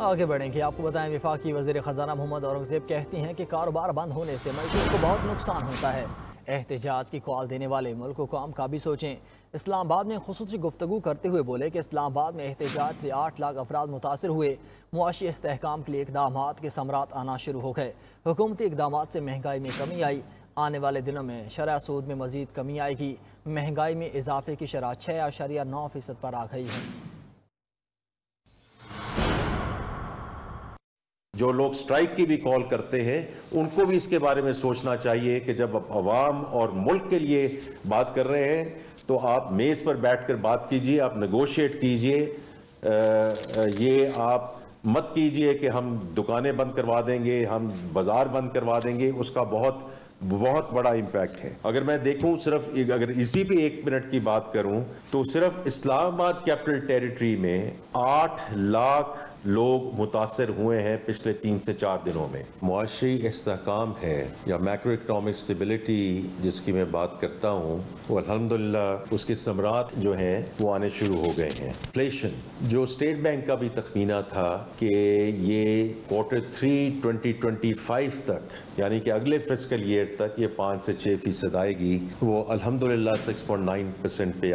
आगे बढ़ेंगे। आपको बताएँ, विफाकी वज़ीर ख़जाना मोहम्मद औरंगज़ेब कहती हैं कि कारोबार बंद होने से मजदूर को बहुत नुकसान होता है। एहतजाज की कॉल देने वाले मुल्क काम का भी सोचें। इस्लामाबाद में खसूस गुफ्तु करते हुए बोले कि इस्लामाबाद में एहतजाज से आठ लाख अफराद मुतासर हुए। मुआशी इसकाम के लिए इकदाम के समरात आना शुरू हो गए। हुकूमती इकदाम से महँगाई में कमी आई। आने वाले दिनों में शरह सूद में मजीद कमी आएगी। महँगाई में इजाफे की शरह छः अशरिया नौ फ़ीसद पर आ गई है। जो लोग स्ट्राइक की भी कॉल करते हैं, उनको भी इसके बारे में सोचना चाहिए कि जब आप आवाम और मुल्क के लिए बात कर रहे हैं तो आप मेज़ पर बैठ कर बात कीजिए, आप नगोशिएट कीजिए ये आप मत कीजिए कि हम दुकानें बंद करवा देंगे, हम बाज़ार बंद करवा देंगे, उसका बहुत बहुत बड़ा इम्पैक्ट है। अगर मैं देखूँ सिर्फ़ अगर इसी पे एक मिनट की बात करूँ तो सिर्फ़ इस्लामाबाद कैपिटल टेरिटरी में आठ लाख लोग मुतासर हुए हैं पिछले तीन से चार दिनों में। मुआशी इसकाम है, या मैक्रो इकनॉमिक स्टेबिलिटी जिसकी मैं बात करता हूँ, वो अलहमदिल्ला उसके समरात जो हैं, वो आने शुरू हो गए हैं। इन्फ्लेशन जो स्टेट बैंक का भी तखमीना था कि ये क्वार्टर थ्री 2025 तक, यानी कि अगले फ़िज़िकल ईयर तक ये पाँच से छः फ़ीसद आएगी वो अलहमदिल्ला 6.9 परसेंट पे